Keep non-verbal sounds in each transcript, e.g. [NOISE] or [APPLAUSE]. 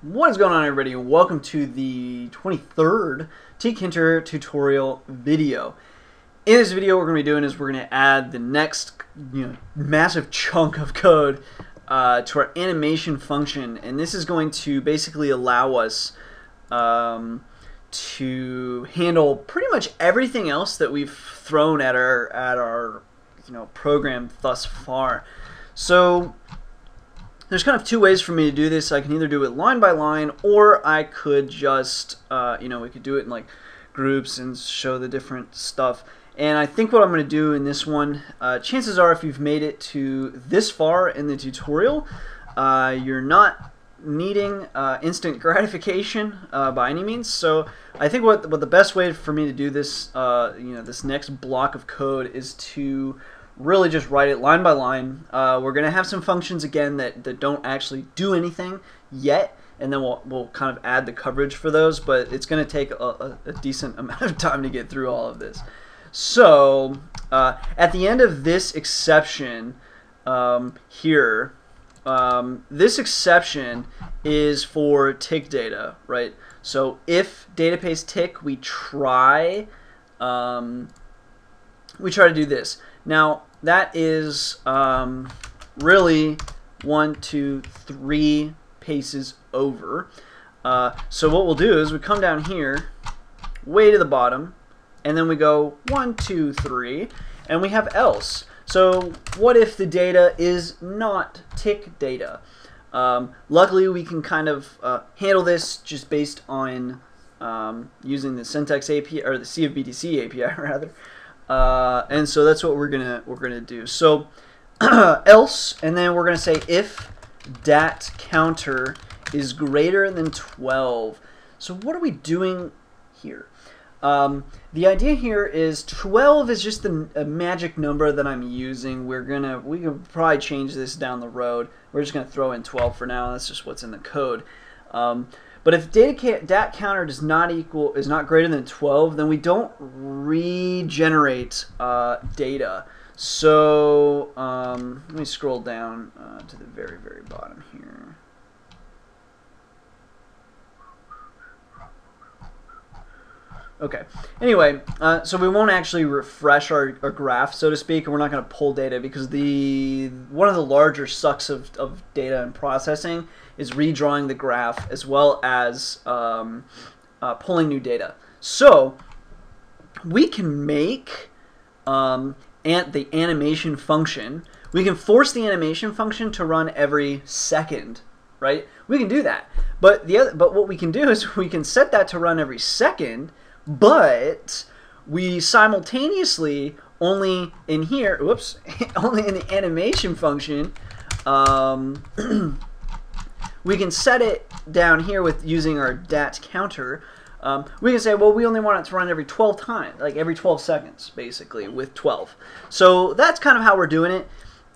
What is going on everybody welcome to the 23rd tkinter tutorial video. In this video what we're going to be doing is we're going to add the next you know, massive chunk of code uh, to our animation function and this is going to basically allow us um, to handle pretty much everything else that we've thrown at our at our you know program thus far. So there's kind of two ways for me to do this. I can either do it line by line, or I could just, uh, you know, we could do it in like groups and show the different stuff. And I think what I'm going to do in this one, uh, chances are if you've made it to this far in the tutorial, uh, you're not needing uh, instant [LAUGHS] gratification uh, by any means. So I think what, what the best way for me to do this, uh, you know, this next block of code is to really just write it line by line. Uh, we're going to have some functions again that, that don't actually do anything yet, and then we'll, we'll kind of add the coverage for those, but it's going to take a, a, decent [LAUGHS] amount of time to get through all of this. So uh, at the end of this exception um, here, um, this exception is for tick data, right? So if database tick, we try um, we try to do this. Now, that is um, really one, two, three paces over. Uh, so what we'll do is we come down here, way to the bottom, and then we go one, two, three, and we have else. So what if the data is not tick data? Um, luckily, we can kind of uh, handle this just based on um, using the syntax API or the C of Sea of BTC API [LAUGHS] rather. Uh, and so that's what we're gonna we're gonna do. So [CLEARS THROAT] else, and then we're gonna say if dat counter is greater than 12. So what are we doing here? Um, the idea here is 12 is just the a magic number that I'm using. We're gonna we can probably change this down the road. We're just gonna throw in 12 for now. That's just what's in the code. Um, but if data dat counter does not equal is not greater than 12, then we don't regenerate uh, data. So um, let me scroll down uh, to the very very bottom here. Okay. Anyway, uh, so we won't actually refresh our, our, graph, so to speak, and we're not going to pull data because the one of the larger sucks of, of data and processing is redrawing the graph as well as um, uh, pulling new data. So we can make um, the animation function. We can force the animation function to run every second, right? We can do that. But the other, but what we can do is [LAUGHS] we can set that to run every second but we simultaneously only in here, whoops, [LAUGHS] only in the animation function, um, [CLEARS THROAT] we can set it down here with using our dat counter. Um, we can say, well, we only want it to run every 12 times, like every 12 seconds, basically, with 12. So that's kind of how we're doing it.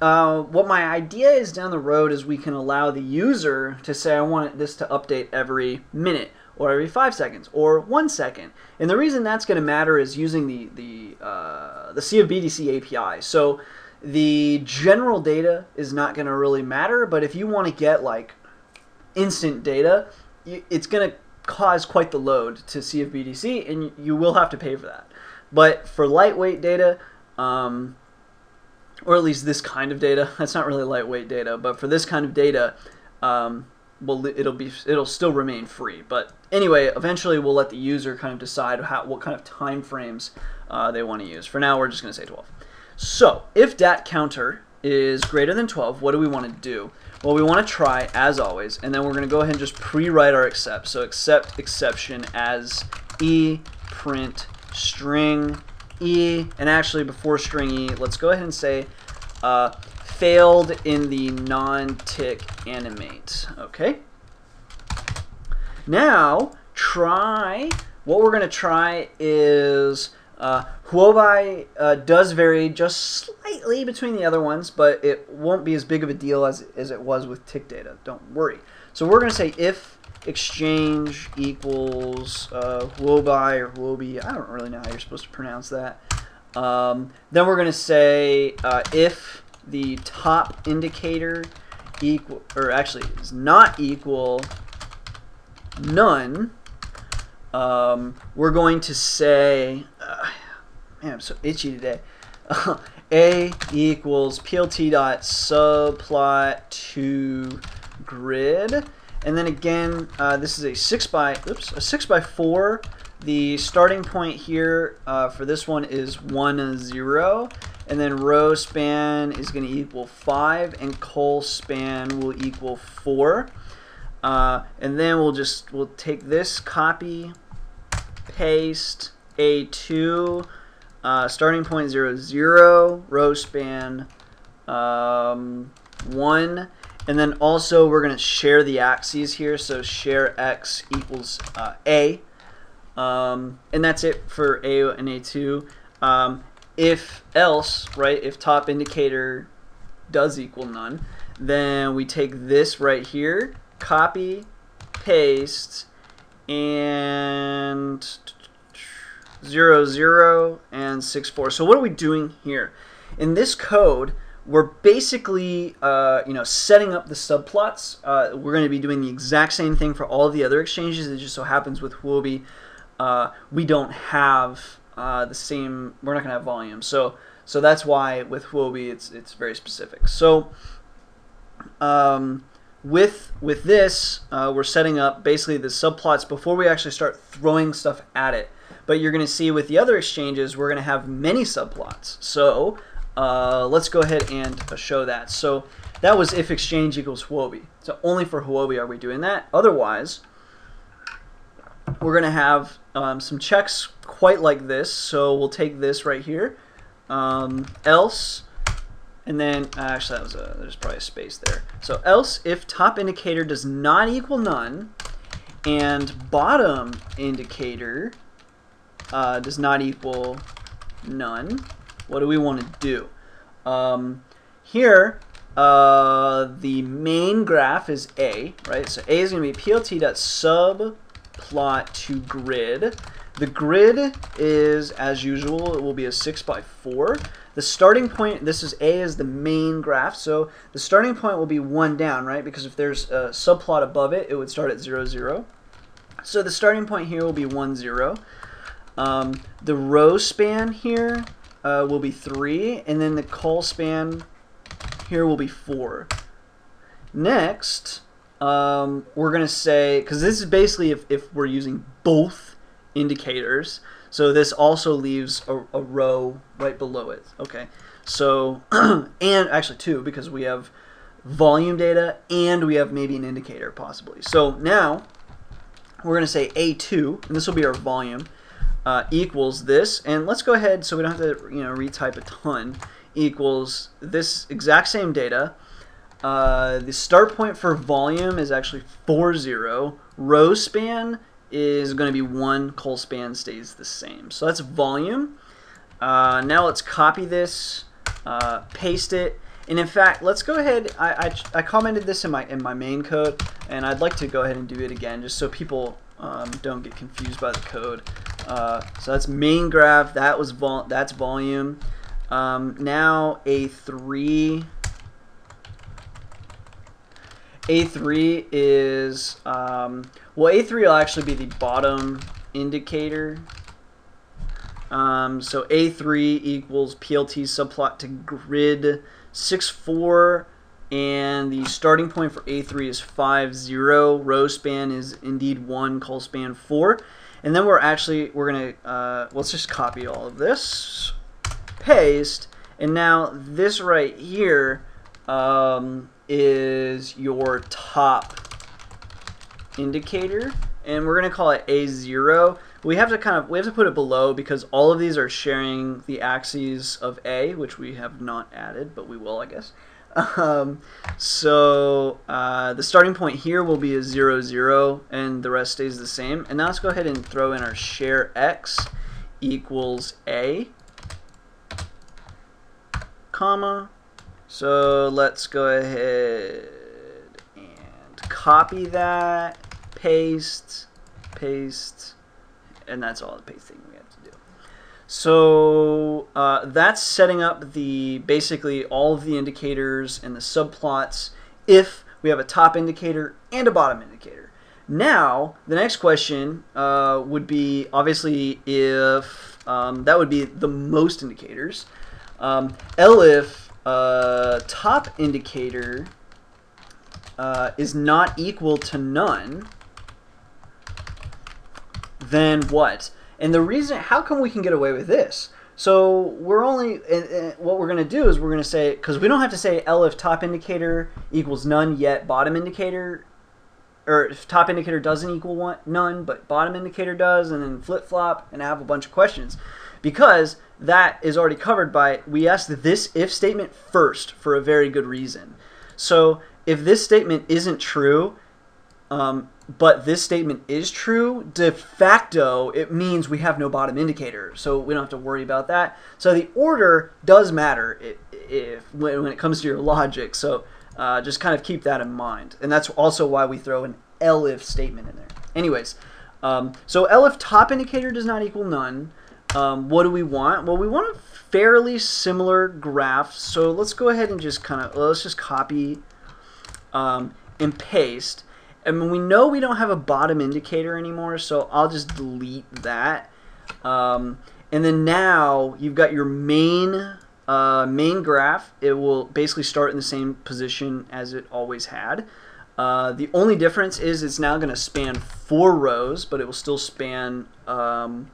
Uh, what my idea is down the road is we can allow the user to say, I want this to update every minute or every five seconds, or one second. And the reason that's going to matter is using the the uh, the Sea of BTC API. So the general data is not going to really matter, but if you want to get like instant data, it's going to cause quite the load to Sea of BTC, and you will have to pay for that. But for lightweight data, um, or at least this kind of data, [LAUGHS] that's not really lightweight data, but for this kind of data, um, well, it'll be it'll still remain free. But anyway, eventually we'll let the user kind of decide how what kind of time frames uh, they want to use. For now, we're just going to say 12. So if dat counter is greater than 12, what do we want to do? Well, we want to try, as always, and then we're going to go ahead and just pre-write our except. So accept exception as e print string e, and actually before string e, let's go ahead and say uh, failed in the non-tick animate. Okay. Now, try, what we're going to try is uh, Huobi uh, does vary just slightly between the other ones, but it won't be as big of a deal as, as it was with tick data. Don't worry. So we're going to say if exchange equals uh, Huobi or Huobi, I don't really know how you're supposed to pronounce that. Um, then we're going to say uh, if the top indicator equal, or actually is not equal none, um, we're going to say, man, I'm so itchy today. [LAUGHS] A equals plt dot subplot to grid, and then again, uh, this is a six by oops a six by four. The starting point here uh, for this one is one zero, and then row span is going to equal five, and col span will equal four. Uh, and then we'll just we'll take this copy, paste a2 uh, starting point 0, 0, row span um, 1. And then also we're going to share the axes here. So share x equals uh, a. Um, and that's it for a and a2. Um, if else, right, if top indicator does equal none, then we take this right here, copy, paste, and 0, 0, and 6, 4. So what are we doing here? In this code, we're basically uh, you know setting up the subplots. Uh, we're going to be doing the exact same thing for all the other exchanges. It just so happens with Huobi, uh, we don't have uh, the same. We're not going to have volume. So so that's why with Huobi it's it's very specific. So um, with with this, uh, we're setting up basically the subplots before we actually start throwing stuff at it. But you're going to see with the other exchanges, we're going to have many subplots. So uh, let's go ahead and uh, show that. So that was if exchange equals Huobi. So only for Huobi are we doing that. Otherwise, we're going to have um, some checks quite like this. So we'll take this right here. Um, else, and then actually that was a, there's probably a space there. So else if top indicator does not equal none, and bottom indicator uh, does not equal none, what do we want to do? Um, here, uh, the main graph is A, right? So A is going to be plt.subplot to grid. The grid is, as usual, it will be a 6 by 4. The starting point, this is A is the main graph, so the starting point will be 1 down, right? Because if there's a subplot above it, it would start at 0, 0. So the starting point here will be 1, 0. Um, the row span here uh, will be 3, and then the col span here will be 4. Next, um, we're going to say, because this is basically if, if we're using both indicators, so this also leaves a, a row right below it. Okay, so, [CLEARS THROAT] and actually two, because we have volume data and we have maybe an indicator possibly. So now, we're going to say A2, and this will be our volume uh, equals this, and let's go ahead so we don't have to you know retype a ton, equals this exact same data. Uh, the start point for volume is actually 40. Row span is going to be 1. Col span stays the same. So that's volume. Uh, now let's copy this, uh, paste it, and in fact, let's go ahead. I, I, I, commented this in my in my main code, and I'd like to go ahead and do it again, just so people um, don't get confused by the code. Uh, so that's main graph. That was vol that's volume. Um, now A3. A3 is um, well A3 will actually be the bottom indicator. Um, so A3 equals PLT subplot to grid 6.4 and the starting point for A3 is 5, 0. Row span is indeed 1, col span 4. And then we're actually, we're going to, uh, let's just copy all of this, paste, and now this right here um, is your top indicator, and we're going to call it A0. We have to kind of, we have to put it below because all of these are sharing the axes of A, which we have not added, but we will, I guess. Um, so uh, the starting point here will be a 0, 0, and the rest stays the same. And now let's go ahead and throw in our share x equals a, comma. So let's go ahead and copy that, paste, paste, and that's all the pasting we have to do. So uh, that's setting up the basically all of the indicators and the subplots if we have a top indicator and a bottom indicator. Now, the next question uh, would be obviously if um, that would be the most indicators. Um, elif uh, top indicator uh, is not equal to none, then what? And the reason, how come we can get away with this? So we're only, eh, eh, what we're going to do is we're going to say, because we don't have to say if top indicator equals none yet bottom indicator, or if top indicator doesn't equal one, none, but bottom indicator does, and then flip flop and I have a bunch of questions. Because that is already covered by, we asked this if statement first for a very good reason. So if this statement isn't true, um, but this statement is true, de facto, it means we have no bottom indicator, so we don't have to worry about that. So the order does matter if, if when, it comes to your logic, so uh, just kind of keep that in mind. And that's also why we throw an elif statement in there. Anyways, um, so elif top indicator does not equal none. Um, what do we want? Well, we want a fairly similar graph, so let's go ahead and just kind of, let's just copy um, and paste. And we know we don't have a bottom indicator anymore, so I'll just delete that. Um, and then now you've got your main uh, main graph. It will basically start in the same position as it always had. Uh, the only difference is it's now going to span four rows, but it will still span um,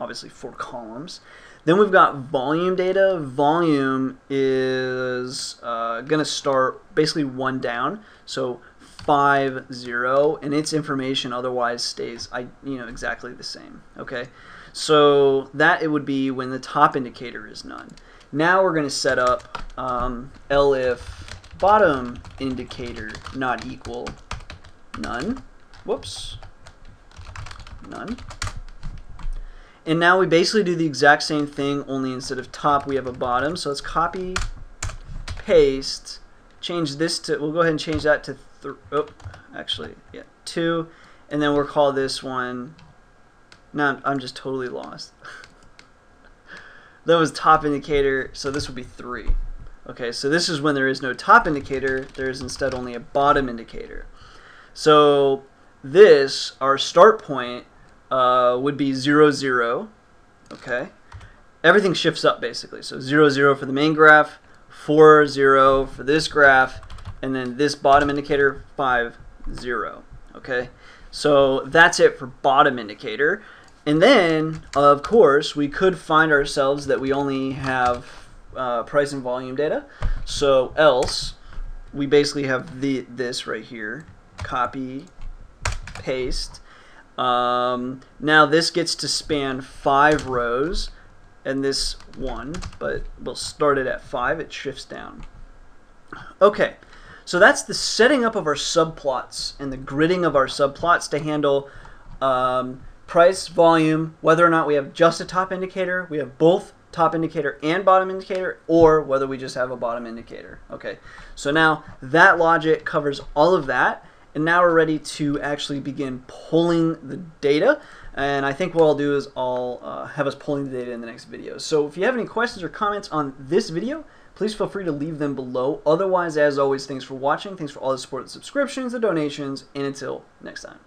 obviously four columns. Then we've got volume data. Volume is uh, going to start basically one down. So five zero, and its information otherwise stays I you know exactly the same. Okay, so that it would be when the top indicator is none. Now we're going to set up um, elif bottom indicator not equal none. Whoops, none. And now we basically do the exact same thing, only instead of top, we have a bottom. So let's copy, paste, change this to, we'll go ahead and change that to th oh, actually, yeah, two, and then we'll call this one, no, I'm just totally lost. [LAUGHS] that was top indicator, so this would be three. Okay, so this is when there is no top indicator, there is instead only a bottom indicator. So this, our start point, uh, would be 0, 0. Okay, everything shifts up basically. So 0, 0 for the main graph, 4, 0 for this graph, and then this bottom indicator 5 0 okay? So that's it for bottom indicator. And then of course we could find ourselves that we only have uh, price and volume data. So else we basically have the this right here copy paste. Um, now this gets to span five rows and this one but we'll start it at five it shifts down. Okay so that's the setting up of our subplots and the gridding of our subplots to handle um, price, volume, whether or not we have just a top indicator, we have both top indicator and bottom indicator, or whether we just have a bottom indicator. Okay, so now that logic covers all of that, and now we're ready to actually begin pulling the data. And I think what I'll do is I'll uh, have us pulling the data in the next video. So if you have any questions or comments on this video, please feel free to leave them below. Otherwise, as always, thanks for watching. Thanks for all the support, the subscriptions, the donations, and until next time.